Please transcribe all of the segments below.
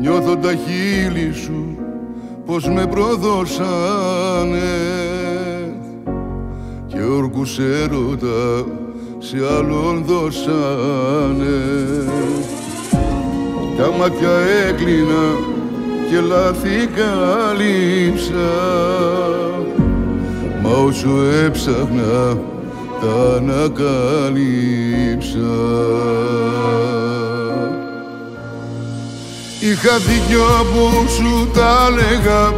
Νιώθω τα χείλη σου πως με προδώσανε. Και όρκους έρωτα σε άλλον δώσανε. Τα μάτια έκλεινα και λάθη καλύψα μα όσο έψαχνα τα ανακαλύψα Είχα δίκιο που σου τα έλεγα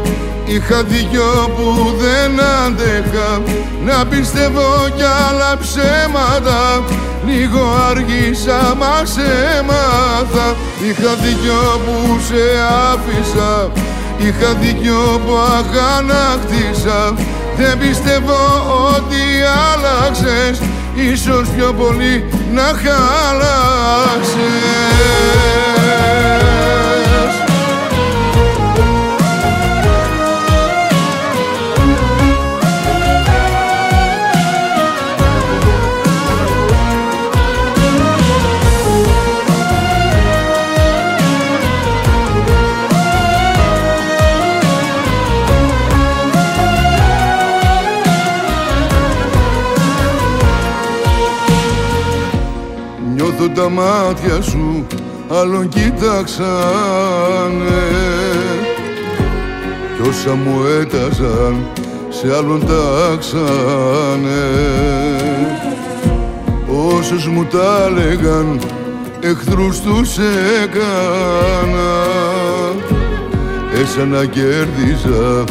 Είχα δίκιο που δεν άντεχα Να πιστεύω κι άλλα ψέματα. Λίγο άργησα μα σε έμαθα Είχα δίκιο που σε άφησα. Είχα δίκιο που αγανάκτησα. Δεν πιστεύω ότι άλλαξες. Ίσως πιο πολύ να χάλαξες τα μάτια σου άλλον κοίταξανε. Κι όσα μου έταζαν σε άλλον τάξανε. Όσους μου τα έλεγαν εχθρούς τους έκανα. Έσανα κέρδιζα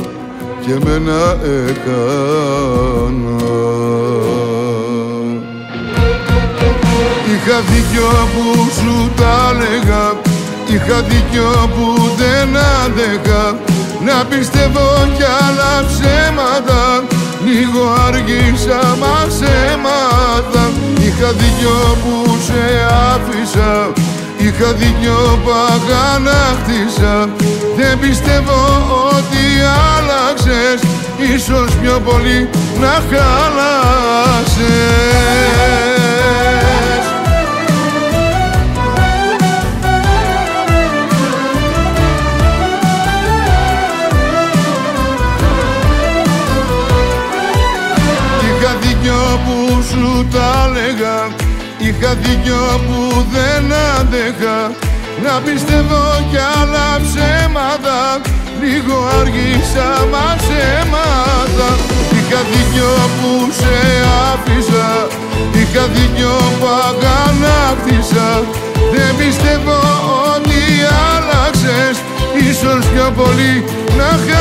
και μένα έκανα Είχα δίκιο που σου τα έλεγα. Είχα δίκιο που δεν άντεχα. Να πιστεύω κι άλλα ψέματα. Λίγο άργησα μα έμαθα Είχα δίκιο που σε άφησα. Είχα δίκιο που αγανάκτησα. Δεν πιστεύω ότι άλλαξες. Ίσως πιο πολύ να χάλασες τα έλεγα. Είχα δικιο που δεν αντέχα Να πιστεύω κι άλλα ψέματα. Λίγο άργησα μα ψέματα. Είχα δικιο που σε άφησα. Είχα δικιο που αγανάκτησα. Δεν πιστεύω ότι άλλαξες. Ίσως πιο πολύ να χα